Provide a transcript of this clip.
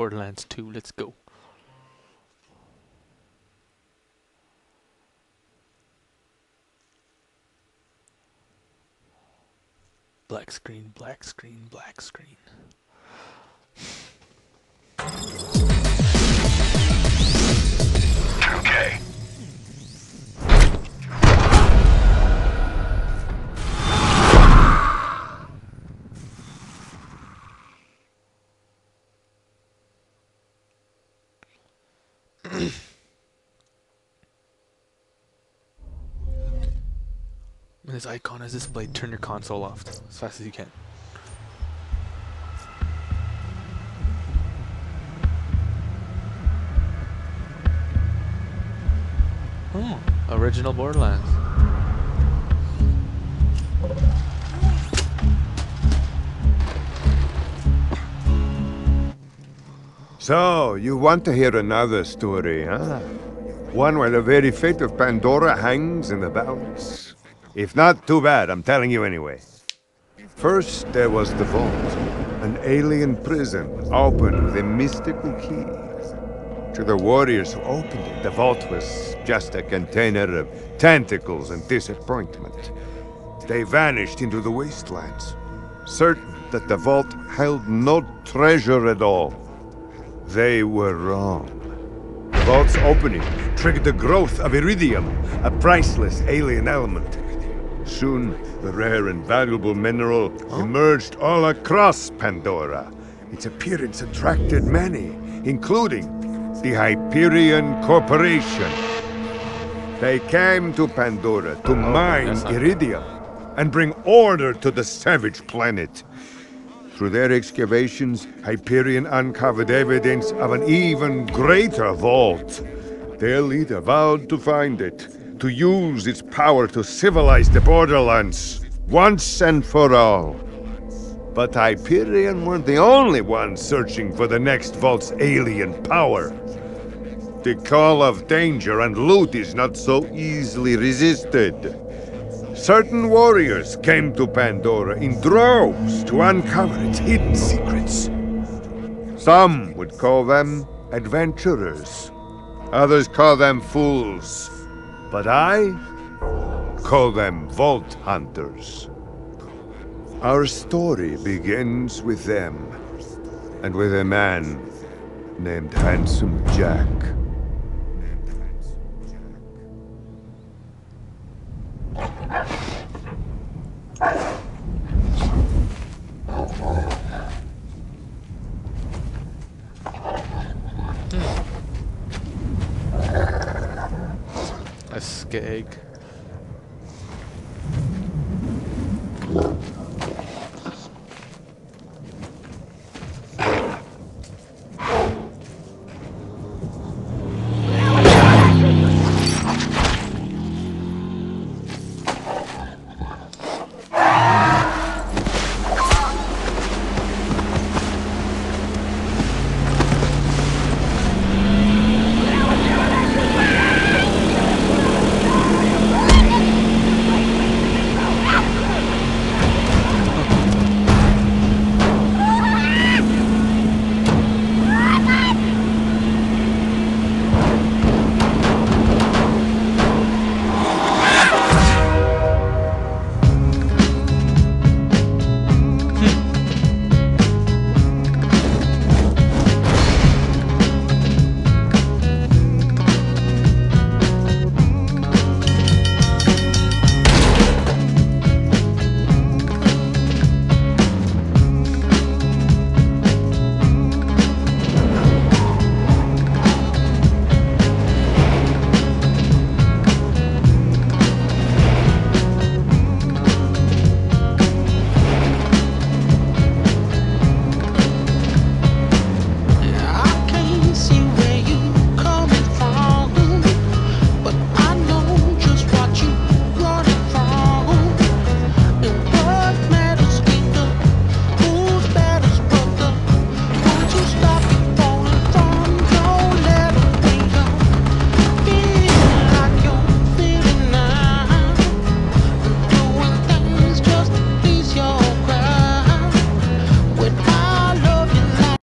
Borderlands 2, let's go. Black screen, black screen, black screen. When this icon is displayed, turn your console off as fast as you can. Oh, original Borderlands. So, you want to hear another story, huh? One where the very fate of Pandora hangs in the balance? If not, too bad, I'm telling you anyway. First, there was the Vault, an alien prison opened with a mystical key. To the warriors who opened it, the Vault was just a container of tentacles and disappointment. They vanished into the wastelands, certain that the Vault held no treasure at all. They were wrong. The vault's opening triggered the growth of iridium, a priceless alien element. Soon, the rare and valuable mineral emerged all across Pandora. Its appearance attracted many, including the Hyperion Corporation. They came to Pandora to mine iridium and bring order to the savage planet. Through their excavations, Hyperion uncovered evidence of an even greater vault. Their leader vowed to find it, to use its power to civilize the borderlands, once and for all. But Hyperion weren't the only ones searching for the next vault's alien power. The call of danger and loot is not so easily resisted. Certain warriors came to Pandora in droves to uncover its hidden secrets. Some would call them adventurers. Others call them fools. But I call them vault hunters. Our story begins with them, and with a man named Handsome Jack. A skeg.